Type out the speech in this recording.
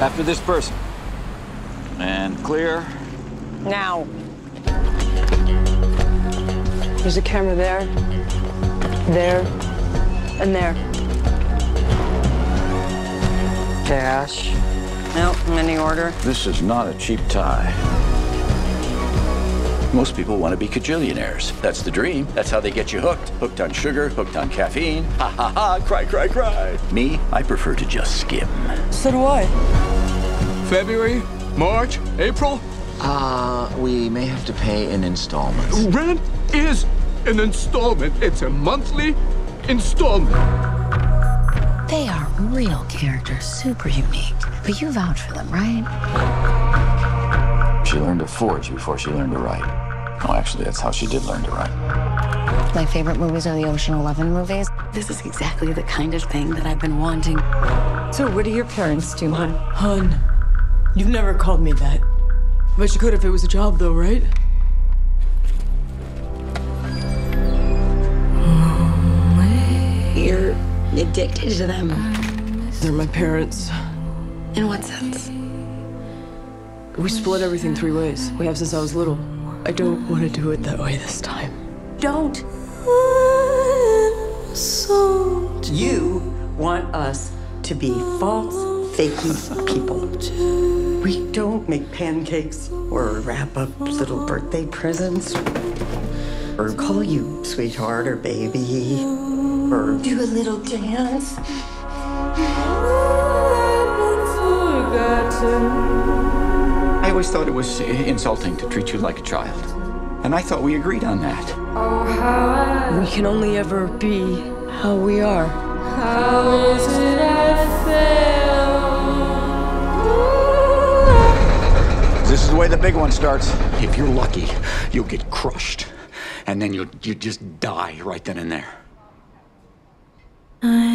After this person. And clear. Now. There's a camera there, there, and there. Cash. Nope, in any order. This is not a cheap tie. Most people want to be kajillionaires. That's the dream. That's how they get you hooked. Hooked on sugar, hooked on caffeine. Ha ha ha, cry, cry, cry. Me, I prefer to just skim. So do I. February, March, April. Uh, we may have to pay in installments. Rent is an installment. It's a monthly installment. They are real characters, super unique. But you vouch for them, right? She learned to forge before she learned to write. Oh, actually, that's how she did learn to write. My favorite movies are the Ocean Eleven movies. This is exactly the kind of thing that I've been wanting. So what do your parents do, hon? Hun, you've never called me that. But you could if it was a job, though, right? You're addicted to them. They're my parents. In what sense? We split everything three ways. We have since I was little. I don't want to do it that way this time. Don't. You want us to be false, fakey people. We don't make pancakes or wrap up little birthday presents or call you sweetheart or baby or Do a little dance. I always thought it was insulting to treat you like a child. And I thought we agreed on that. We can only ever be how we are. This is the way the big one starts. If you're lucky, you'll get crushed. And then you'll you just die right then and there. I